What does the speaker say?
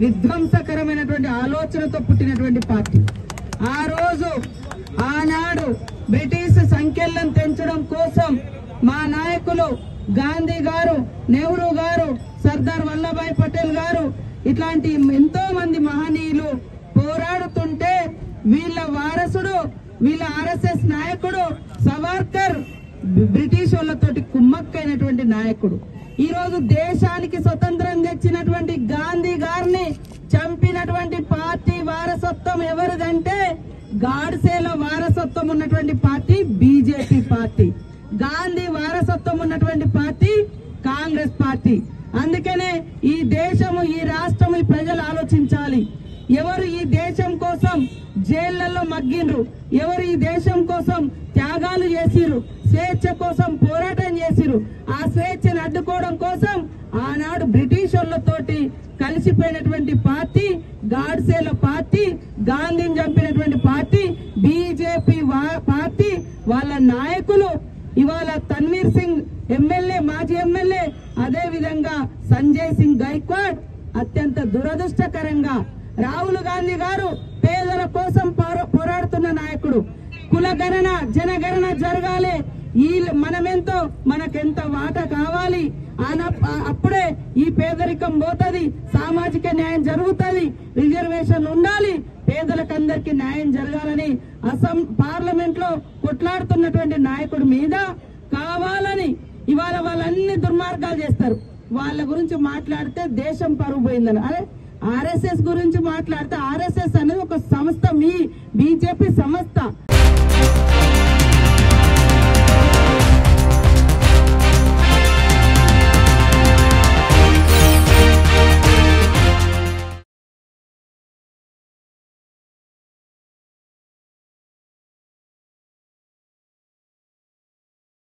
విధ్వంసకరమైనటువంటి ఆలోచనతో పుట్టినటువంటి పార్టీ. ఆ రోజు ఆనాడు బ్రిటిష్ సంఖ్యలను తెంచడం కోసం మా నాయకులు గాంధీ గారు నెహ్రూ గారు సర్దార్ వల్లభాయ్ పటేల్ గారు ఇట్లాంటి ఎంతో మంది మహనీయులు పోరాడుతుంటే వీళ్ళ వారసుడు వీళ్ళ ఆర్ఎస్ఎస్ నాయకుడు సవార్కర్ బ్రిటిష్ వాళ్ళతోటి కుమ్మక్కైనటువంటి నాయకుడు. ఈరోజు దేశానికి స్వతంత్రం తెచ్చినటువంటి గాంధీ గారిని చంపినటువంటి పార్టీ వారసత్వం ఎవరిదంటే గాడ్సేలో వారసత్వం ఉన్నటువంటి పార్టీ బీజేపీ పార్టీ. గాంధీ వారసత్వం ఉన్నటువంటి పార్టీ కాంగ్రెస్ పార్టీ. అందుకనే ఈ దేశము ఈ రాష్ట్రం ఈ ప్రజలు ఆలోచించాలి. ఎవరు ఈ దేశం కోసం జైళ్ళలో మగ్గిండ్రు? ఎవరు ఈ దేశం కోసం త్యాగాలు చేసిరు స్వేచ్ఛ కోసం పోరాటం చేసిరు ఆ స్వేచ్ఛను అడ్డుకోవడం కోసం ఆనాడు బ్రిటిషర్లతోటి కలిసిపోయినటువంటి పార్టీ గాడ్సేల పార్టీ గాంధీని చంపినటువంటి పార్టీ బీజేపీ పార్టీ వాళ్ళ నాయకులు ఇవాళ తన్వీర్ సింగ్ ఎమ్మెల్యే మాజీ ఎమ్మెల్యే అదే విధంగా సంజయ్ సింగ్ గైక్వాడ్ అత్యంత దురదృష్టకరంగా రాహుల్ గాంధీ గారు పేదల కోసం పోరా- పోరాడుతున్న నాయకుడు. కులగణన జనగణన జరగాలి. ఈ మనమెంతో మనకెంత వాట కావాలి? అప్పుడే ఈ పేదరికం పోతుంది సామాజిక న్యాయం జరుగుతుంది రిజర్వేషన్ ఉండాలి పేదలకందరికి న్యాయం జరగాలని అసం పార్లమెంట్లో కొట్లాడుతున్నటువంటి నాయకుడి మీద కావాలని ఇవాళ వాళ్ళన్ని దుర్మార్గాలు చేస్తారు. వాళ్ళ గురించి మాట్లాడితే దేశం పరుగు పోయిందని అరే ఆర్ఎస్ఎస్ గురించి మాట్లాడితే ఆర్ఎస్ఎస్ అనేది ఒక సంస్థ మీ బీజేపీ సంస్థ.